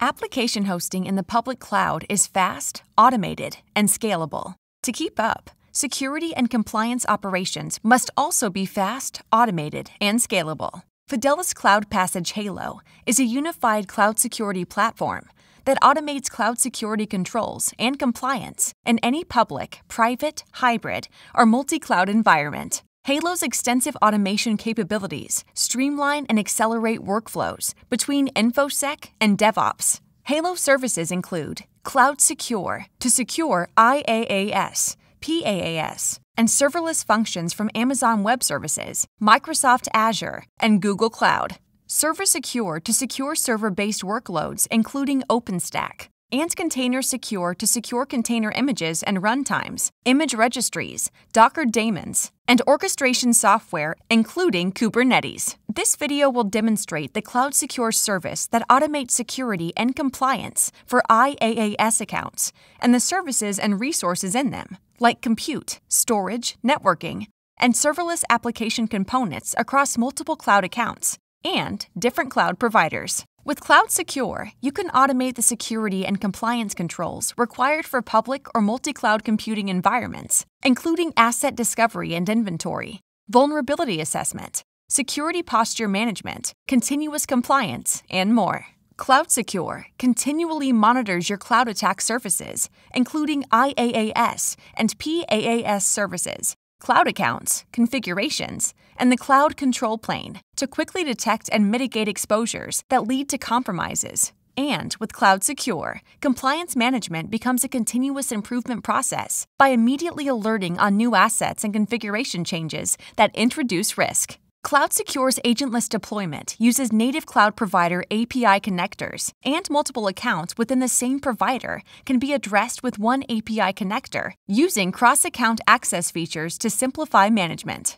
Application hosting in the public cloud is fast, automated, and scalable. To keep up, security and compliance operations must also be fast, automated, and scalable. Fidelis CloudPassage Halo is a unified cloud security platform that automates cloud security controls and compliance in any public, private, hybrid, or multi cloud environment. Halo's extensive automation capabilities streamline and accelerate workflows between InfoSec and DevOps. Halo services include Cloud Secure to secure IaaS, PaaS, and serverless functions from Amazon Web Services, Microsoft Azure, and Google Cloud. Server Secure to secure server based workloads, including OpenStack and Container Secure to secure container images and runtimes, image registries, Docker daemons, and orchestration software, including Kubernetes. This video will demonstrate the Cloud Secure service that automates security and compliance for IaaS accounts and the services and resources in them, like compute, storage, networking, and serverless application components across multiple cloud accounts and different cloud providers. With Cloud Secure, you can automate the security and compliance controls required for public or multi cloud computing environments, including asset discovery and inventory, vulnerability assessment, security posture management, continuous compliance, and more. Cloud Secure continually monitors your cloud attack surfaces, including IaaS and PaaS services, cloud accounts, configurations, and the cloud control plane to quickly detect and mitigate exposures that lead to compromises. And with Cloud Secure, compliance management becomes a continuous improvement process by immediately alerting on new assets and configuration changes that introduce risk. Cloud Secure's agentless deployment uses native cloud provider API connectors, and multiple accounts within the same provider can be addressed with one API connector using cross account access features to simplify management.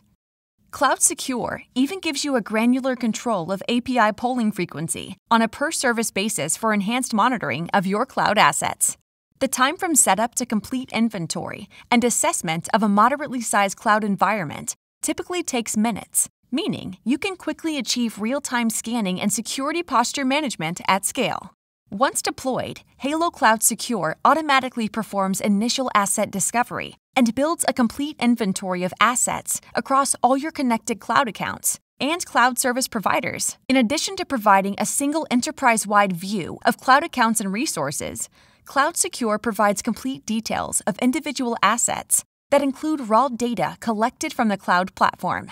Cloud Secure even gives you a granular control of API polling frequency on a per service basis for enhanced monitoring of your cloud assets. The time from setup to complete inventory and assessment of a moderately sized cloud environment typically takes minutes, meaning you can quickly achieve real time scanning and security posture management at scale. Once deployed, Halo Cloud Secure automatically performs initial asset discovery and builds a complete inventory of assets across all your connected cloud accounts and cloud service providers. In addition to providing a single enterprise wide view of cloud accounts and resources, Cloud Secure provides complete details of individual assets that include raw data collected from the cloud platform.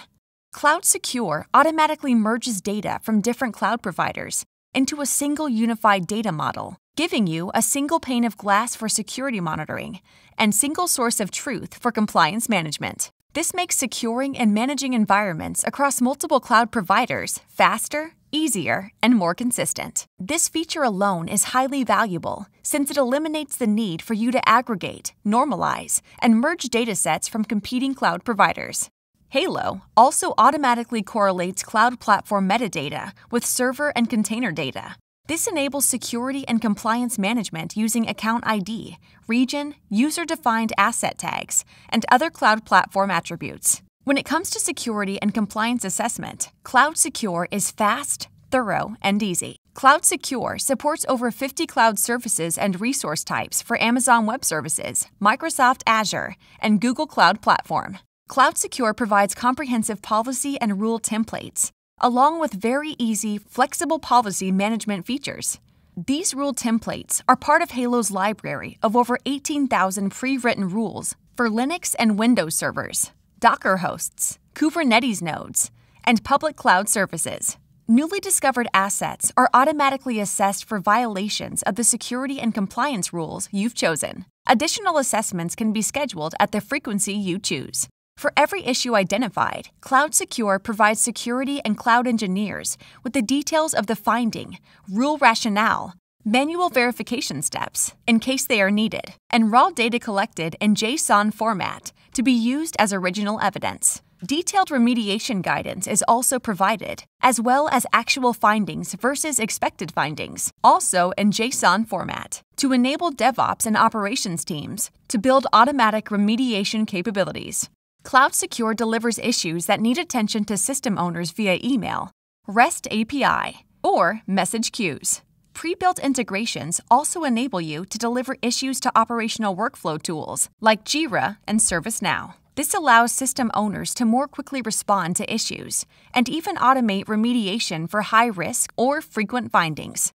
Cloud Secure automatically merges data from different cloud providers into a single unified data model, giving you a single pane of glass for security monitoring and single source of truth for compliance management. This makes securing and managing environments across multiple cloud providers faster, easier, and more consistent. This feature alone is highly valuable since it eliminates the need for you to aggregate, normalize, and merge datasets from competing cloud providers. Halo also automatically correlates cloud platform metadata with server and container data. This enables security and compliance management using account ID, region, user defined asset tags, and other cloud platform attributes. When it comes to security and compliance assessment, Cloud Secure is fast, thorough, and easy. Cloud Secure supports over 50 cloud services and resource types for Amazon Web Services, Microsoft Azure, and Google Cloud Platform. Cloud Secure provides comprehensive policy and rule templates, along with very easy, flexible policy management features. These rule templates are part of Halo's library of over 18,000 pre written rules for Linux and Windows servers, Docker hosts, Kubernetes nodes, and public cloud services. Newly discovered assets are automatically assessed for violations of the security and compliance rules you've chosen. Additional assessments can be scheduled at the frequency you choose. For every issue identified, Cloud Secure provides security and cloud engineers with the details of the finding, rule rationale, manual verification steps, in case they are needed, and raw data collected in JSON format to be used as original evidence. Detailed remediation guidance is also provided, as well as actual findings versus expected findings, also in JSON format, to enable DevOps and operations teams to build automatic remediation capabilities. Cloud Secure delivers issues that need attention to system owners via email, REST API, or message queues. pre built integrations also enable you to deliver issues to operational workflow tools like Jira and ServiceNow. This allows system owners to more quickly respond to issues and even automate remediation for high risk or frequent findings.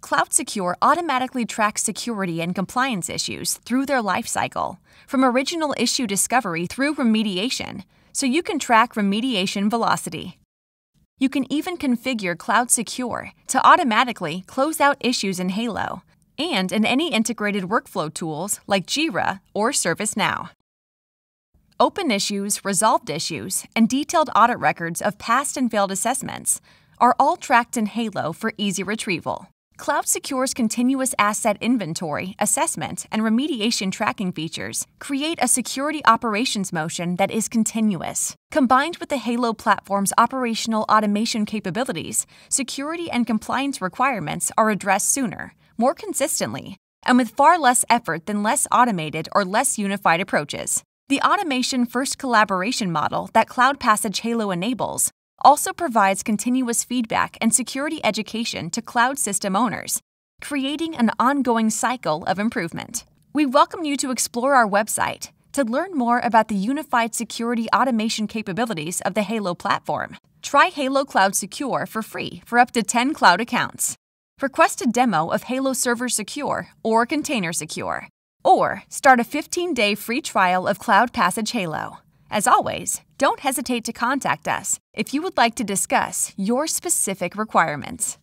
Cloud Secure automatically tracks security and compliance issues through their lifecycle, from original issue discovery through remediation, so you can track remediation velocity. You can even configure Cloud Secure to automatically close out issues in Halo and in any integrated workflow tools like Jira or ServiceNow. Open issues, resolved issues, and detailed audit records of past and failed assessments are all tracked in Halo for easy retrieval. Cloud Secure's continuous asset inventory, assessment, and remediation tracking features create a security operations motion that is continuous. Combined with the Halo platform's operational automation capabilities, security and compliance requirements are addressed sooner, more consistently, and with far less effort than less automated or less unified approaches. The automation first collaboration model that CloudPassage Halo enables also provides continuous feedback and security education to cloud system owners, creating an ongoing cycle of improvement. We welcome you to explore our website to learn more about the unified security automation capabilities of the Halo platform. Try Halo Cloud Secure for free for up to 10 cloud accounts. Request a demo of Halo Server Secure or Container Secure, or start a 15 day free trial of CloudPassage Halo. As always, don't hesitate to contact us if you would like to discuss your specific requirements.